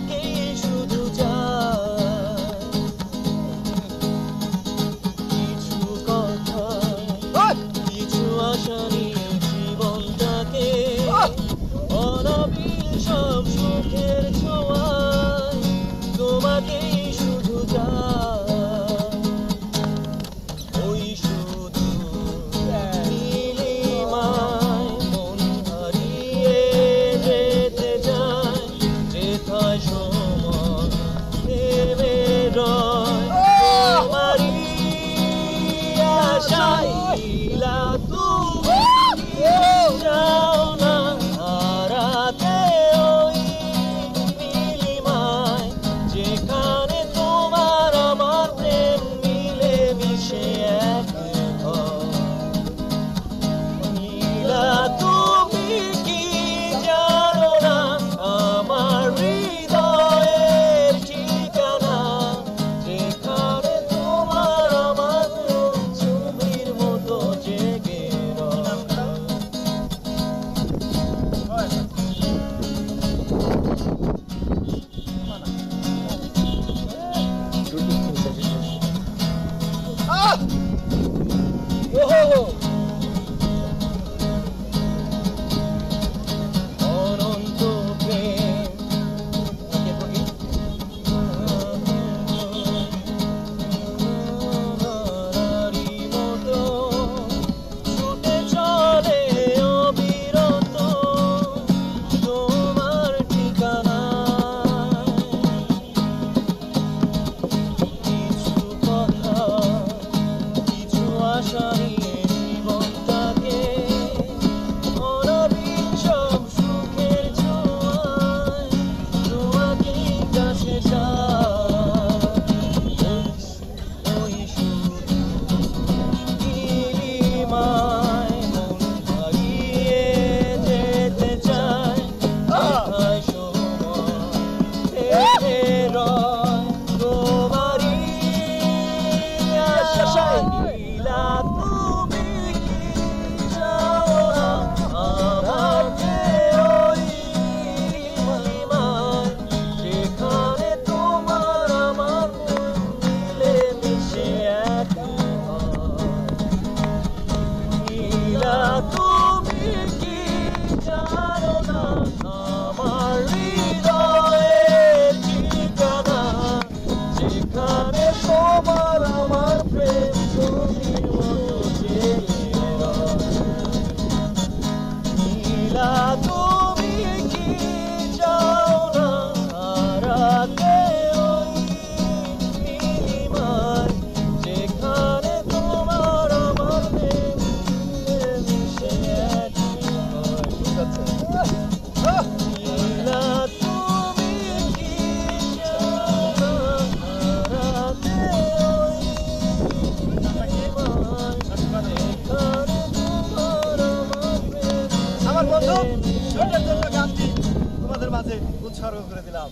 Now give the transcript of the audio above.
থাকে শুধু কিছু কথা কিছু আশা নিয়ে জীবনটাকে অনবিল সব সুখের ছোঁয়া মিলে জন্য গানটি তোমাদের মাঝে উৎসর্গ করে দিলাম।